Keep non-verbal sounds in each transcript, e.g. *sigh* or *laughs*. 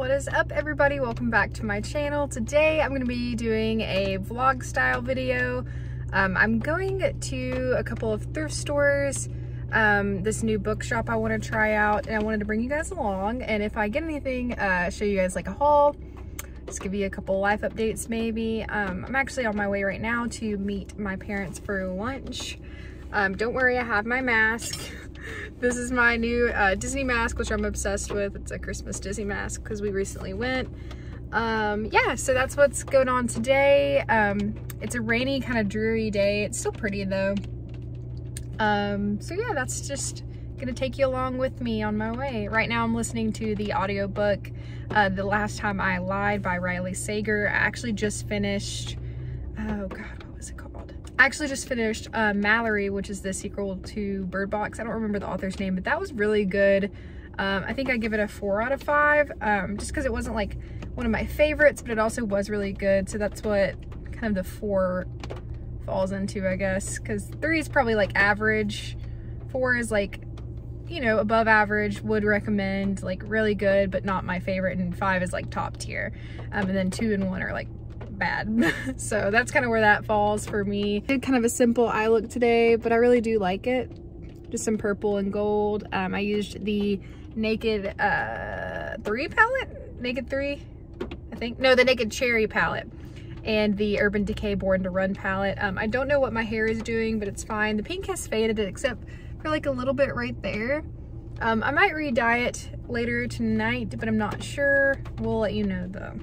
What is up everybody? Welcome back to my channel. Today I'm going to be doing a vlog style video. Um, I'm going to a couple of thrift stores, um, this new bookshop I want to try out and I wanted to bring you guys along and if I get anything, uh, show you guys like a haul, just give you a couple life updates maybe. Um, I'm actually on my way right now to meet my parents for lunch. Um, don't worry, I have my mask. *laughs* this is my new uh, Disney mask, which I'm obsessed with. It's a Christmas Disney mask because we recently went. Um, yeah, so that's what's going on today. Um, it's a rainy, kind of dreary day. It's still pretty though. Um, so yeah, that's just gonna take you along with me on my way. Right now I'm listening to the audiobook, uh, The Last Time I Lied by Riley Sager. I actually just finished, oh God, what was it called? I actually just finished uh, Malorie, which is the sequel to Bird Box. I don't remember the author's name, but that was really good. Um, I think I give it a four out of five, um, just because it wasn't like one of my favorites, but it also was really good. So that's what kind of the four falls into, I guess, because three is probably like average. Four is like you know, above average, would recommend, like really good, but not my favorite. And five is like top tier. Um, and then two and one are like bad. *laughs* so that's kind of where that falls for me. Did kind of a simple eye look today, but I really do like it. Just some purple and gold. Um, I used the Naked uh, 3 palette? Naked 3, I think. No, the Naked Cherry palette and the Urban Decay Born to Run palette. Um, I don't know what my hair is doing, but it's fine. The pink has faded except for like a little bit right there. Um, I might re-dye it later tonight, but I'm not sure. We'll let you know though.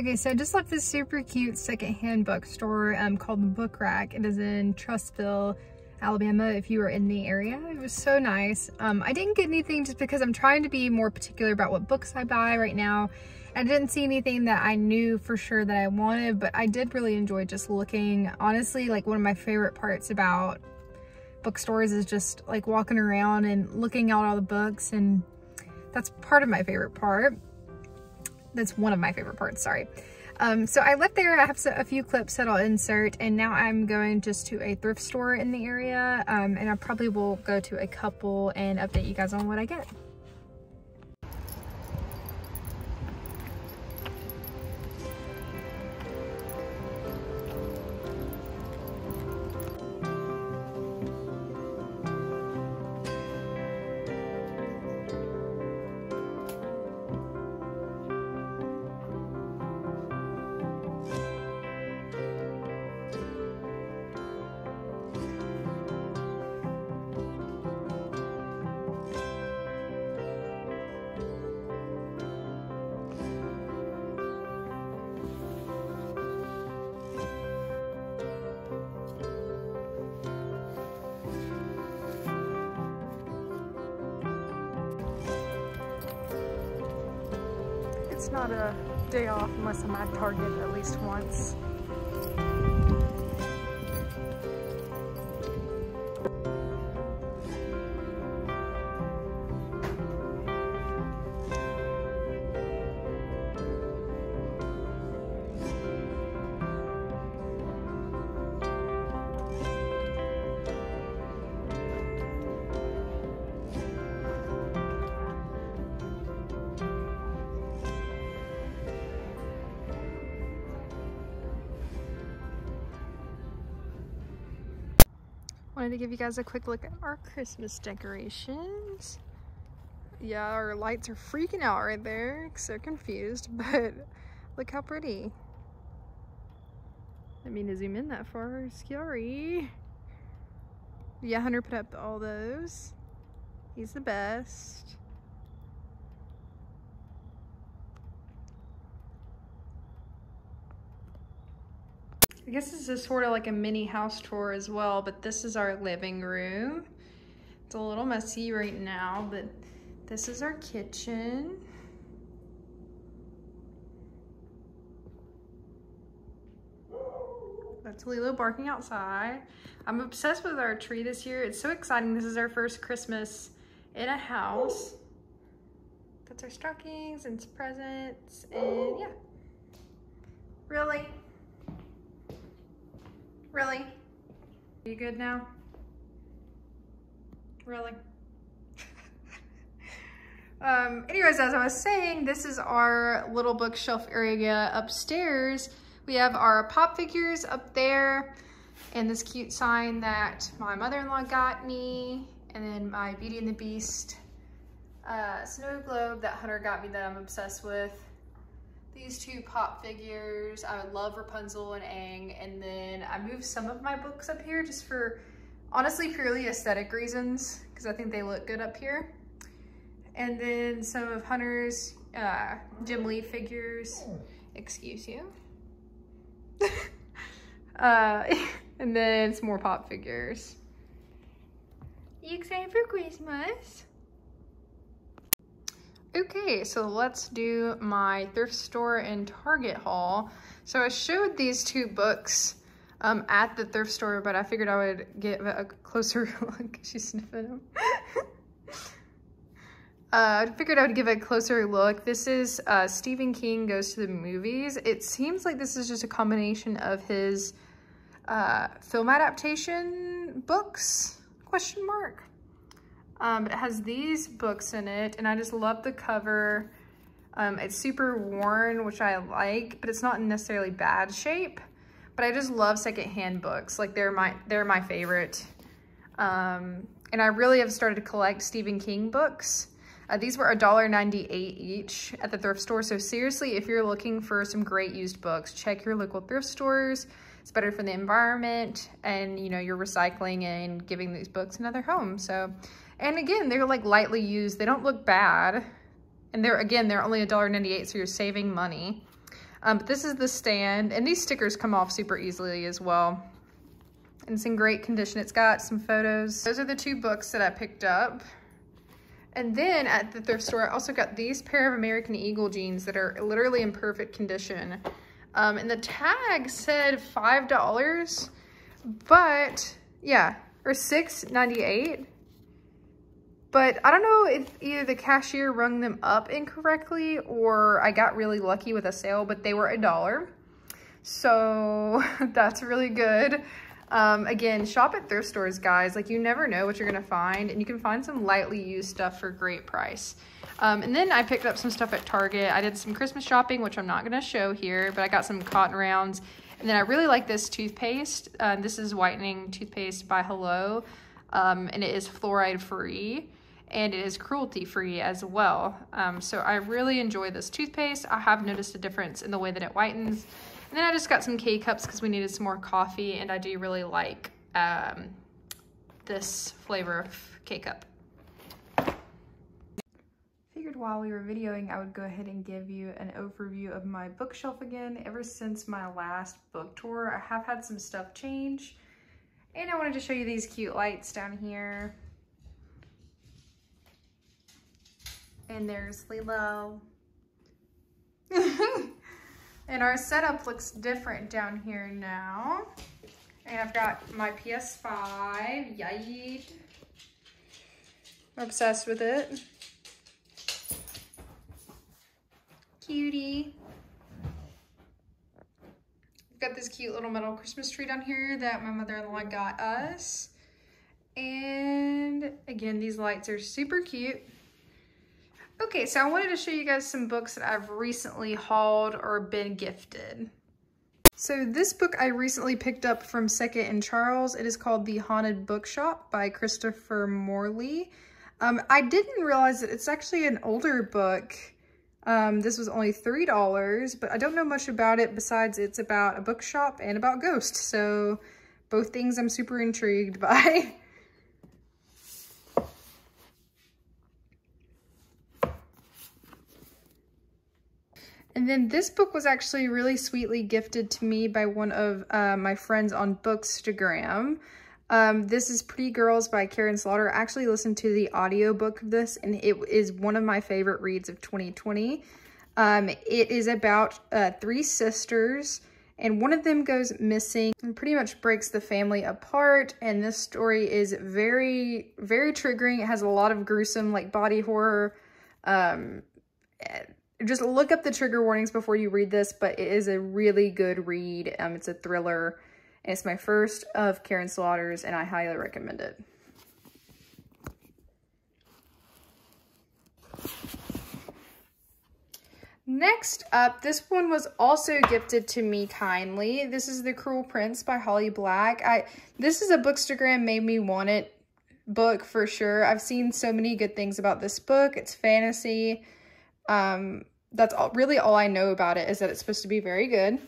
Okay, so I just left this super cute secondhand bookstore um, called the Book Rack. It is in Trussville, Alabama, if you are in the area. It was so nice. Um, I didn't get anything just because I'm trying to be more particular about what books I buy right now. I didn't see anything that I knew for sure that I wanted, but I did really enjoy just looking. Honestly, like one of my favorite parts about bookstores is just like walking around and looking at all the books and that's part of my favorite part that's one of my favorite parts, sorry. Um, so I left there, I have a few clips that I'll insert and now I'm going just to a thrift store in the area um, and I probably will go to a couple and update you guys on what I get. Not a day off unless I'm at Target at least once. Wanted to give you guys a quick look at our Christmas decorations. Yeah, our lights are freaking out right there, so confused, *laughs* but look how pretty. I mean to zoom in that far, scary. Yeah, Hunter put up all those. He's the best. I guess this is sort of like a mini house tour as well, but this is our living room. It's a little messy right now, but this is our kitchen. That's Lilo barking outside. I'm obsessed with our tree this year. It's so exciting. This is our first Christmas in a house. That's our stockings and presents and yeah. Really? Really? Are you good now? Really? *laughs* um, anyways, as I was saying, this is our little bookshelf area upstairs. We have our pop figures up there and this cute sign that my mother-in-law got me and then my Beauty and the Beast uh, snow globe that Hunter got me that I'm obsessed with. These two pop figures. I love Rapunzel and Aang. And then I moved some of my books up here just for honestly purely aesthetic reasons because I think they look good up here. And then some of Hunter's uh, Jim Lee figures. Excuse you. *laughs* uh, *laughs* and then some more pop figures. You excited for Christmas? Okay, so let's do my thrift store and Target haul. So I showed these two books um, at the thrift store, but I figured I would get a closer *laughs* look. She's sniffing them. *laughs* Uh, I figured I would give a closer look. This is uh, Stephen King Goes to the Movies. It seems like this is just a combination of his uh, film adaptation books, question mark. Um, it has these books in it, and I just love the cover. Um, it's super worn, which I like, but it's not necessarily bad shape. But I just love secondhand books. Like they're my they're my favorite. Um, and I really have started to collect Stephen King books. Uh, these were $1.98 each at the thrift store. So seriously, if you're looking for some great used books, check your local thrift stores. It's better for the environment and you know, you're recycling and giving these books another home. So, and again, they're like lightly used. They don't look bad. And they're, again, they're only $1.98, so you're saving money. Um, but this is the stand, and these stickers come off super easily as well. And it's in great condition. It's got some photos. Those are the two books that I picked up. And then at the thrift store, I also got these pair of American Eagle jeans that are literally in perfect condition. Um, and the tag said $5, but yeah, or $6.98. But I don't know if either the cashier rung them up incorrectly or I got really lucky with a sale, but they were a dollar. So *laughs* that's really good. Um, again, shop at thrift stores, guys. Like, you never know what you're to find, and you can find some lightly used stuff for great price. Um, and then I picked up some stuff at Target. I did some Christmas shopping, which I'm not to show here, but I got some cotton rounds. And then I really like this toothpaste. Uh, this is whitening toothpaste by Hello, um, and it is fluoride free and it is cruelty free as well. Um, so I really enjoy this toothpaste. I have noticed a difference in the way that it whitens. And then I just got some K-cups because we needed some more coffee and I do really like um, this flavor of K-cup. Figured while we were videoing, I would go ahead and give you an overview of my bookshelf again. Ever since my last book tour, I have had some stuff change. And I wanted to show you these cute lights down here. And there's Lilo. *laughs* And our setup looks different down here now. And I've got my PS5, yay. I'm obsessed with it. Cutie. I've got this cute little metal Christmas tree down here that my mother-in-law got us. And again, these lights are super cute. Okay, so I wanted to show you guys some books that I've recently hauled or been gifted. So this book I recently picked up from Second and Charles. It is called The Haunted Bookshop by Christopher Morley. Um, I didn't realize that it's actually an older book. Um, this was only $3, but I don't know much about it besides it's about a bookshop and about ghosts. So both things I'm super intrigued *laughs* by. And then this book was actually really sweetly gifted to me by one of uh, my friends on Bookstagram. Um, this is Pretty Girls by Karin Slaughter. I actually listened to the audiobook of this and it is one of my favorite reads of 2020. Um, it is about uh, three sisters and one of them goes missing and pretty much breaks the family apart. And this story is very, very triggering. It has a lot of gruesome like body horror, um, just look up the trigger warnings before you read this, but it is a really good read. Um, it's a thriller, and it's my first of Karin Slaughter's, and I highly recommend it. Next up, this one was also gifted to me kindly. This is The Cruel Prince by Holly Black. I This is a Bookstagram made me want it book for sure. I've seen so many good things about this book. It's fantasy. Um, that's all, really all I know about it is that it's supposed to be very good.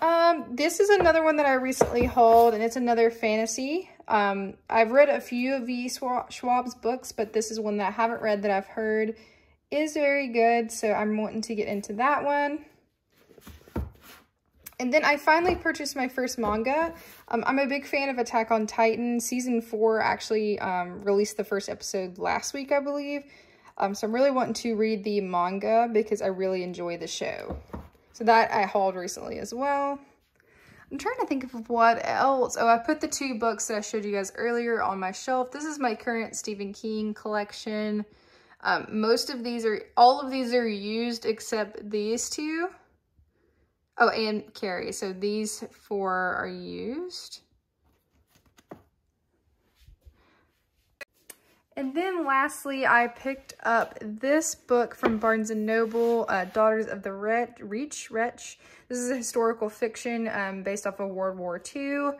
Um, this is another one that I recently hauled, and it's another fantasy. Um, I've read a few of V. Schwab's books, but this is one that I haven't read that I've heard is very good, so I'm wanting to get into that one. And then I finally purchased my first manga. Um, I'm a big fan of Attack on Titan. Season 4 actually um, released the first episode last week, I believe. Um, so I'm really wanting to read the manga because I really enjoy the show. So that I hauled recently as well. I'm trying to think of what else. Oh, I put the two books that I showed you guys earlier on my shelf. This is my current Stephen King collection. Um, most of these are, all of these are used except these two. Oh, and Carrie. So these four are used. And then lastly, I picked up this book from Barnes & Noble, uh, Daughters of the Ret Reach, Wretch. This is a historical fiction um, based off of World War II.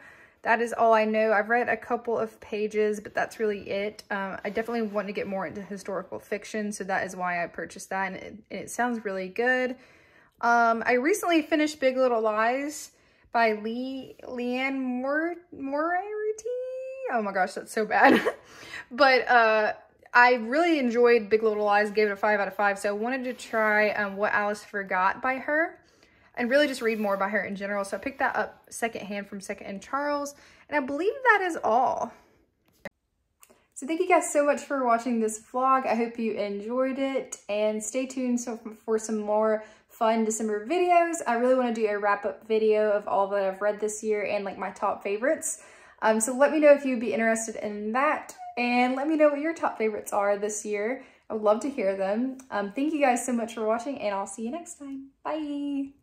That is all I know. I've read a couple of pages, but that's really it. Um, I definitely want to get more into historical fiction, so that is why I purchased that, and it, and it sounds really good. Um, I recently finished Big Little Lies by Lee Liane Mor Moriarty. Oh my gosh, that's so bad. *laughs* But uh, I really enjoyed Big Little Lies, gave it a 5 out of 5, so I wanted to try um, What Alice Forgot by her and really just read more by her in general. So I picked that up secondhand from Second and Charles, and I believe that is all. So thank you guys so much for watching this vlog. I hope you enjoyed it, and stay tuned for some more fun December videos. I really want to do a wrap-up video of all that I've read this year and like my top favorites. Um, so let me know if you'd be interested in that and let me know what your top favorites are this year. I would love to hear them. Um, thank you guys so much for watching and I'll see you next time. Bye.